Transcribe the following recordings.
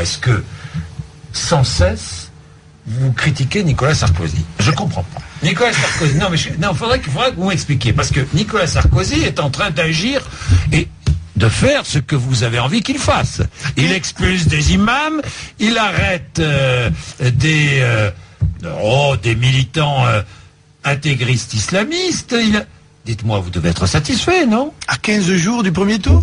est-ce que, sans cesse, vous critiquez Nicolas Sarkozy? Je comprends pas. Nicolas Sarkozy, non mais je- non, faudrait, que- vous m'expliquiez, parce que Nicolas Sarkozy est en train d'agir et de faire ce que vous avez envie qu'il fasse. Il expulse des imams, il arrête euh, des, euh, oh, des militants euh, intégristes islamistes. Dites-moi, vous devez être satisfait, non? À 15 jours du premier tour?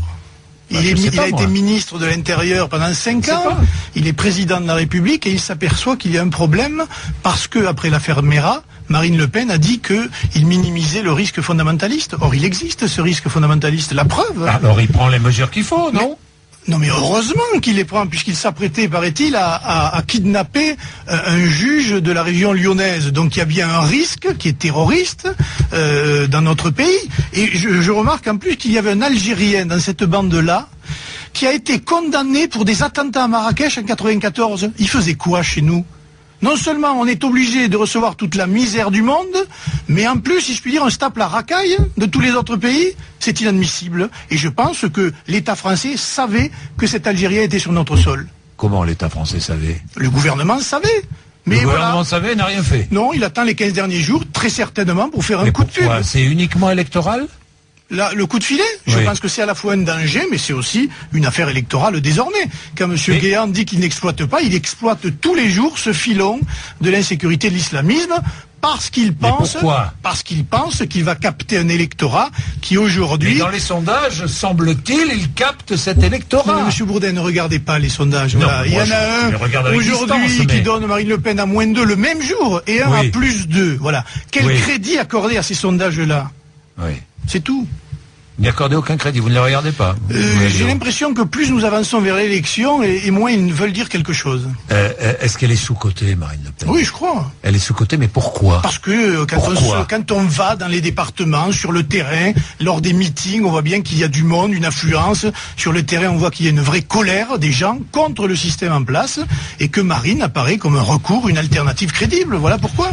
Bah, il, je est- sais il pas, a moi. été ministre de l'Intérieur pendant 5 Je sais ans. pas. Il est président de la République et il s'aperçoit qu'il y a un problème parce que après l'affaire Mera, Marine Le Pen a dit qu'il minimisait le risque fondamentaliste. Or, il existe ce risque fondamentaliste. La preuve. Alors il prend les mesures qu'il faut, non? Non mais heureusement qu'il les prend, puisqu'il s'apprêtait, paraît-il, à, kidnapper euh, un juge de la région lyonnaise. Donc il y a bien un risque qui est terroriste euh, dans notre pays. Et je, je remarque en plus qu'il y avait un Algérien dans cette bande-là qui a été condamné pour des attentats à Marrakech en 94. Il faisait quoi chez nous? Non seulement on est obligé de recevoir toute la misère du monde, mais en plus, si je puis dire, on se tape la racaille de tous les autres pays. C'est inadmissible. Et je pense que l'État français savait que cet Algérien était sur notre sol. Comment l'État français savait? Le gouvernement savait. Mais Le voilà. gouvernement savait, n'a rien fait. Non, il attend les 15 derniers jours, très certainement, pour faire un coup de pub. C'est uniquement électoral? Le coup de filet, je Oui. pense que c'est à la fois un danger, mais c'est aussi une affaire électorale désormais. Quand M. Mais- Guéant dit qu'il n'exploite pas, il exploite tous les jours ce filon de l'insécurité de l'islamisme parce qu'il pense, parce qu'il pense qu'il va capter un électorat qui aujourd'hui. dans les sondages, semble-t-il, il capte cet Non, mais électorat. Monsieur Bourdin, ne regardez pas les sondages. Non, voilà. Il y en a un aujourd'hui qui donne Marine Le Pen à moins 2 le même jour et un Oui. à plus 2. Voilà. Quel Oui. crédit accorder à ces sondages-là? Oui. C'est tout. N'y accordez aucun crédit, vous ne les regardez pas. Euh, Vous J'ai l'impression que plus nous avançons vers l'élection et, et moins ils veulent dire quelque chose. Euh, euh, Est-ce qu'elle est sous-cotée, Marine Le Pen? Oui, je crois. Elle est sous-cotée, mais pourquoi? Parce que quand on, se- quand on va dans les départements, sur le terrain, lors des meetings, on voit bien qu'il y a du monde, une affluence. Sur le terrain, on voit qu'il y a une vraie colère des gens contre le système en place et que Marine apparaît comme un recours, une alternative crédible. Voilà pourquoi.